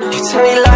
You tell me lies